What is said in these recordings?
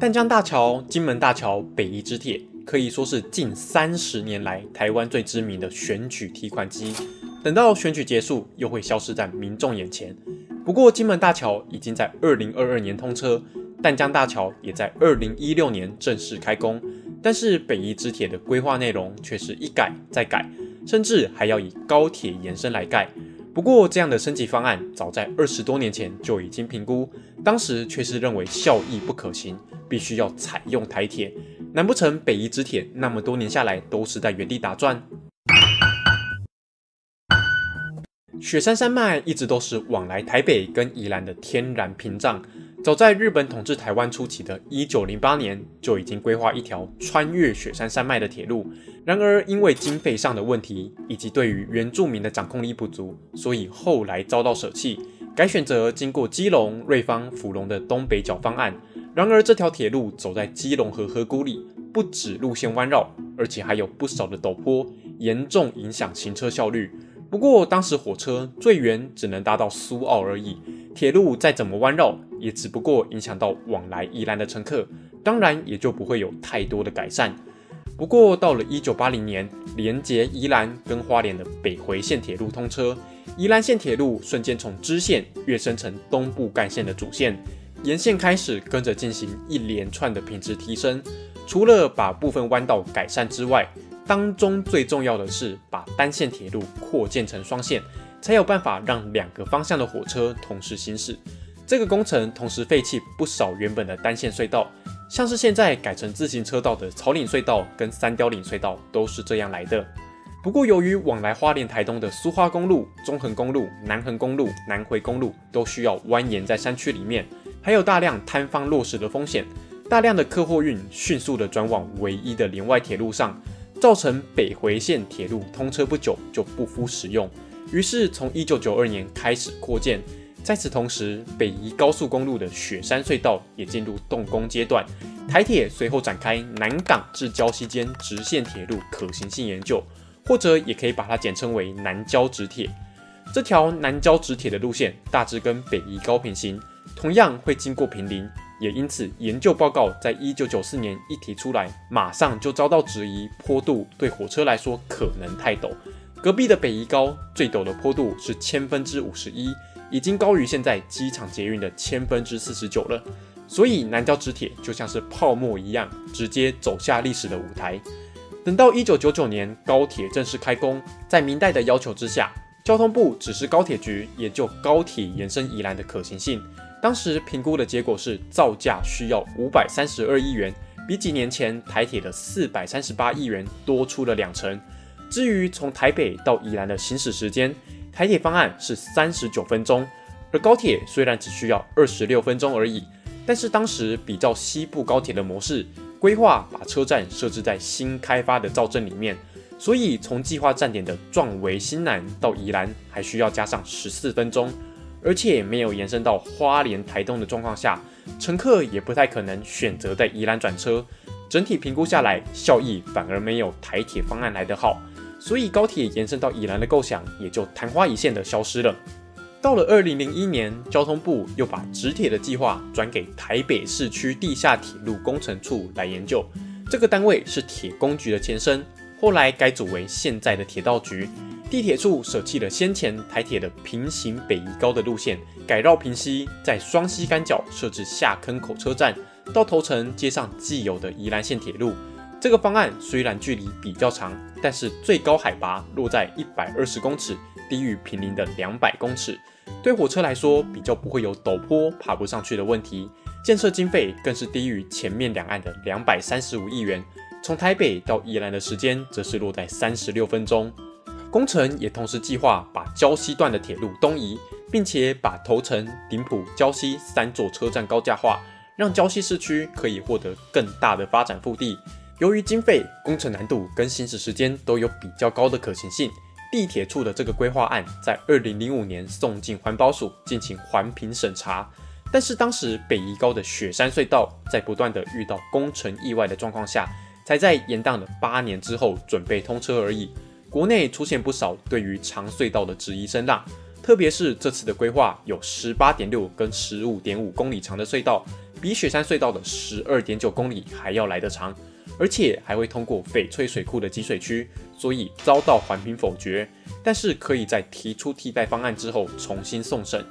淡江大桥、金门大桥、北宜之铁可以说是近三十年来台湾最知名的选举提款机。等到选举结束，又会消失在民众眼前。不过，金门大桥已经在二零二二年通车，淡江大桥也在二零一六年正式开工。但是，北宜之铁的规划内容却是一改再改，甚至还要以高铁延伸来盖。不过，这样的升级方案早在二十多年前就已经评估，当时却是认为效益不可行。必须要采用台铁，难不成北宜之铁那么多年下来都是在原地打转？雪山山脉一直都是往来台北跟宜兰的天然屏障。早在日本统治台湾初期的一九零八年，就已经规划一条穿越雪山山脉的铁路。然而，因为经费上的问题，以及对于原住民的掌控力不足，所以后来遭到舍弃，改选择经过基隆、瑞芳、福隆的东北角方案。然而，这条铁路走在基隆河河谷里，不止路线弯绕，而且还有不少的陡坡，严重影响行车效率。不过，当时火车最远只能搭到苏澳而已，铁路再怎么弯绕，也只不过影响到往来宜兰的乘客，当然也就不会有太多的改善。不过，到了一九八零年，连接宜兰跟花莲的北回线铁路通车，宜兰线铁路瞬间从支线跃升成东部干线的主线。沿线开始跟着进行一连串的品质提升，除了把部分弯道改善之外，当中最重要的是把单线铁路扩建成双线，才有办法让两个方向的火车同时行驶。这个工程同时废弃不少原本的单线隧道，像是现在改成自行车道的草岭隧道跟三雕岭隧道都是这样来的。不过，由于往来花莲台东的苏花公路、中横公路、南横公路、南回公路都需要蜿蜒在山区里面。还有大量坍方落石的风险，大量的客货运迅速的转往唯一的连外铁路上，造成北回线铁路通车不久就不敷使用。于是从一九九二年开始扩建，在此同时，北宜高速公路的雪山隧道也进入动工阶段。台铁随后展开南港至礁溪间直线铁路可行性研究，或者也可以把它简称为南礁直铁。这条南礁直铁的路线大致跟北宜高平行。同样会经过平林，也因此研究报告在一九九四年一提出来，马上就遭到质疑，坡度对火车来说可能太陡。隔壁的北宜高最陡的坡度是千分之五十一，已经高于现在机场捷运的千分之四十九了。所以南郊直铁就像是泡沫一样，直接走下历史的舞台。等到一九九九年高铁正式开工，在明代的要求之下，交通部指示高铁局研究高铁延伸宜兰的可行性。当时评估的结果是造价需要五百三十二亿元，比几年前台铁的四百三十八亿元多出了两成。至于从台北到宜兰的行驶时间，台铁方案是三十九分钟，而高铁虽然只需要二十六分钟而已，但是当时比照西部高铁的模式规划，把车站设置在新开发的造镇里面，所以从计划站点的壮围新南到宜兰还需要加上十四分钟。而且没有延伸到花莲、台东的状况下，乘客也不太可能选择在宜兰转车。整体评估下来，效益反而没有台铁方案来得好，所以高铁延伸到宜兰的构想也就昙花一现的消失了。到了二零零一年，交通部又把直铁的计划转给台北市区地下铁路工程处来研究，这个单位是铁工局的前身，后来改组为现在的铁道局。地铁处舍弃了先前台铁的平行北宜高的路线，改绕平西，在双溪干角设置下坑口车站，到头城接上既有的宜兰线铁路。这个方案虽然距离比较长，但是最高海拔落在一百二十公尺，低于平林的两百公尺，对火车来说比较不会有陡坡爬不上去的问题。建设经费更是低于前面两岸的两百三十五亿元，从台北到宜兰的时间则是落在三十六分钟。工程也同时计划把礁西段的铁路东移，并且把头城、顶埔、礁西三座车站高架化，让礁西市区可以获得更大的发展腹地。由于经费、工程难度跟行驶时间都有比较高的可行性，地铁处的这个规划案在二零零五年送进环保署进行环评审查。但是当时北宜高的雪山隧道在不断的遇到工程意外的状况下，才在延宕了八年之后准备通车而已。国内出现不少对于长隧道的质疑声浪，特别是这次的规划有十八点六跟十五点五公里长的隧道，比雪山隧道的十二点九公里还要来得长，而且还会通过翡翠水库的集水区，所以遭到环评否决。但是可以在提出替代方案之后重新送审。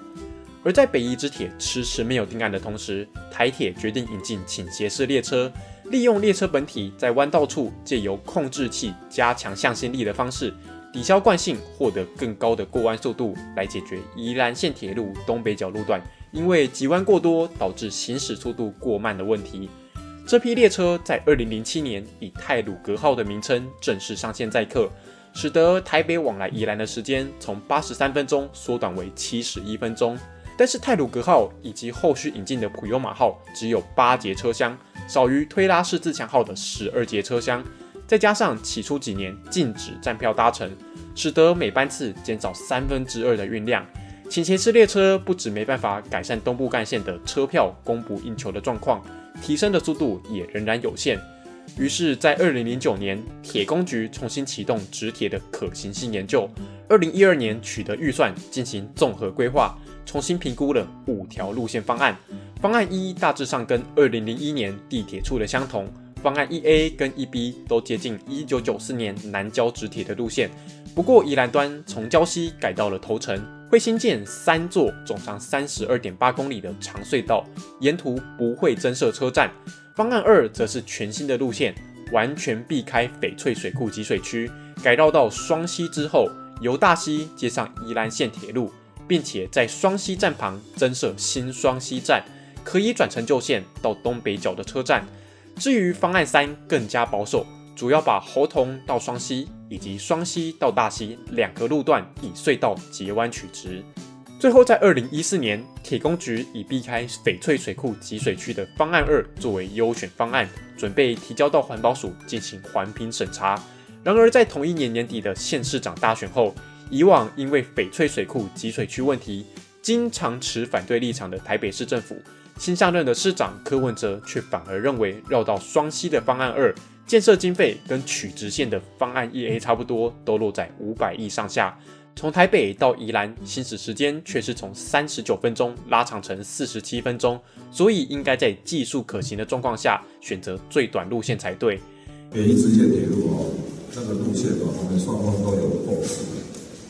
而在北宜之铁迟迟没有定案的同时，台铁决定引进倾斜式列车，利用列车本体在弯道处借由控制器加强向心力的方式，抵消惯性，获得更高的过弯速度，来解决宜兰线铁路东北角路段因为急弯过多导致行驶速度过慢的问题。这批列车在二零零七年以泰鲁格号的名称正式上线载客，使得台北往来宜兰的时间从八十三分钟缩短为七十一分钟。但是泰鲁格号以及后续引进的普悠玛号只有八节车厢，少于推拉式自强号的十二节车厢，再加上起初几年禁止站票搭乘，使得每班次减少三分之二的运量。倾斜式列车不止没办法改善东部干线的车票供不应求的状况，提升的速度也仍然有限。于是，在二零零九年，铁工局重新启动直铁的可行性研究，二零一二年取得预算进行综合规划。重新评估了五条路线方案，方案一大致上跟二零零一年地铁处的相同，方案一 A 跟一 B 都接近一九九四年南郊直铁的路线，不过宜兰端从礁溪改到了头城，会新建三座总长三十二点八公里的长隧道，沿途不会增设车站。方案二则是全新的路线，完全避开翡翠水库集水区，改绕到双溪之后，由大溪接上宜兰线铁路。并且在双溪站旁增设新双溪站，可以转乘旧线到东北角的车站。至于方案三更加保守，主要把猴童到双溪以及双溪到大溪两个路段以隧道截弯取直。最后在二零一四年，铁工局以避开翡翠水库集水区的方案二作为优选方案，准备提交到环保署进行环评审查。然而在同一年年底的县市长大选后，以往因为翡翠水库集水区问题，经常持反对立场的台北市政府，新上任的市长柯文哲却反而认为绕到双溪的方案二建设经费跟取直线的方案一 A 差不多，都落在五百亿上下。从台北到宜兰行驶时间却是从三十九分钟拉长成四十七分钟，所以应该在技术可行的状况下选择最短路线才对。北宜直线铁路哦，这个路线哦，我们双方都有共识。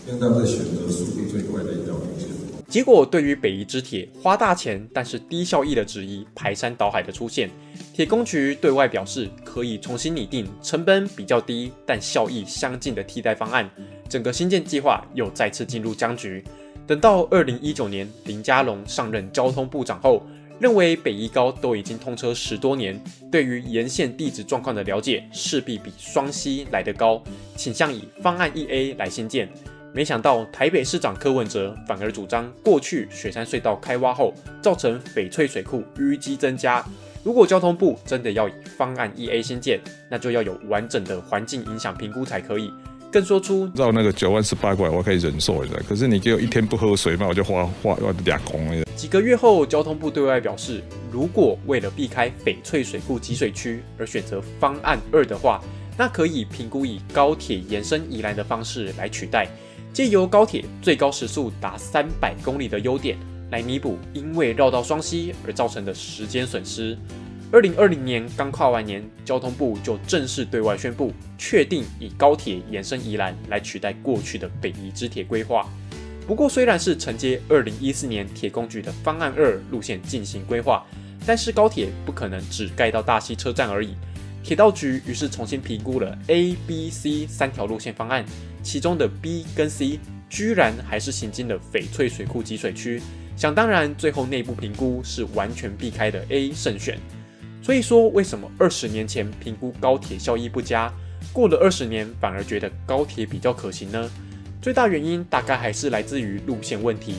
应该是选择速度最快的一条路线。结果，对于北宜之铁花大钱但是低效益的质疑排山倒海的出现，铁工局对外表示可以重新拟定成本比较低但效益相近的替代方案。整个新建计划又再次进入僵局。等到二零一九年林佳龙上任交通部长后，认为北宜高都已经通车十多年，对于沿线地质状况的了解势必比双溪来得高，倾向以方案一 A 来新建。没想到台北市长柯文哲反而主张，过去雪山隧道开挖后，造成翡翠水库淤积增加。如果交通部真的要以方案一 A 新建，那就要有完整的环境影响评估才可以。更说出绕那个九万十八拐，我可以忍受一下。可是你给我一天不喝水，那我就花花花两空了。几个月后，交通部对外表示，如果为了避开翡翠水库集水区而选择方案二的话，那可以评估以高铁延伸宜兰的方式来取代。借由高铁最高时速达三百公里的优点，来弥补因为绕道双溪而造成的时间损失。二零二零年刚跨完年，交通部就正式对外宣布，确定以高铁延伸宜兰来取代过去的北宜支铁规划。不过，虽然是承接二零一四年铁工局的方案二路线进行规划，但是高铁不可能只盖到大溪车站而已。铁道局于是重新评估了 A、B、C 三条路线方案。其中的 B 跟 C 居然还是行经了翡翠水库集水区，想当然，最后内部评估是完全避开的 A 胜选。所以说，为什么二十年前评估高铁效益不佳，过了二十年反而觉得高铁比较可行呢？最大原因大概还是来自于路线问题。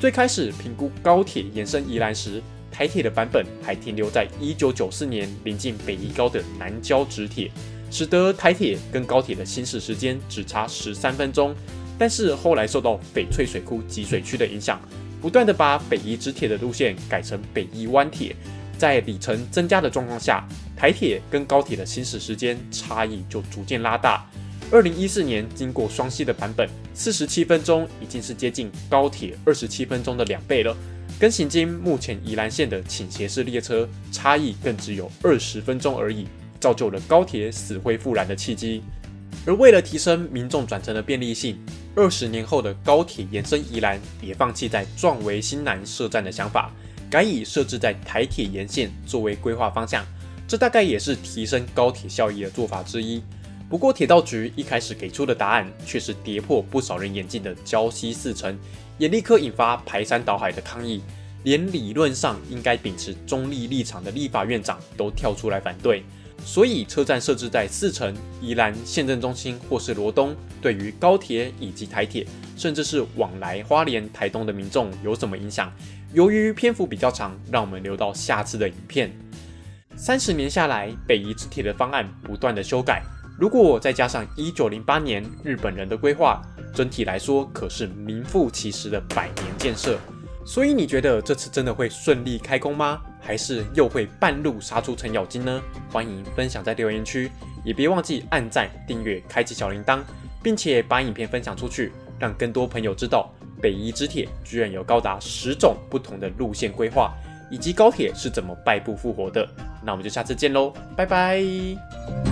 最开始评估高铁延伸宜兰时，台铁的版本还停留在一九九四年临近北宜高的南郊直铁。使得台铁跟高铁的行驶时间只差十三分钟，但是后来受到翡翠水库集水区的影响，不断的把北宜直铁的路线改成北宜湾铁，在里程增加的状况下，台铁跟高铁的行驶时间差异就逐渐拉大。二零一四年经过双溪的版本，四十七分钟已经是接近高铁二十七分钟的两倍了。跟行经目前宜兰县的倾斜式列车差异更只有二十分钟而已，造就了高铁死灰复燃的契机。而为了提升民众转乘的便利性，二十年后的高铁延伸宜兰也放弃在壮围新南设站的想法，改以设置在台铁沿线作为规划方向。这大概也是提升高铁效益的做法之一。不过铁道局一开始给出的答案却是跌破不少人眼镜的礁溪四城，也立刻引发排山倒海的抗议。连理论上应该秉持中立立场的立法院长都跳出来反对。所以车站设置在四城、宜兰县政中心或是罗东，对于高铁以及台铁，甚至是往来花莲、台东的民众有什么影响？由于篇幅比较长，让我们留到下次的影片。三十年下来，北宜之铁的方案不断的修改，如果再加上一九零八年日本人的规划，整体来说可是名副其实的百年建设。所以你觉得这次真的会顺利开工吗？还是又会半路杀出程咬金呢？欢迎分享在留言区，也别忘记按赞、订阅、开启小铃铛，并且把影片分享出去，让更多朋友知道北宜之铁居然有高达十种不同的路线规划，以及高铁是怎么败部复活的。那我们就下次见喽，拜拜。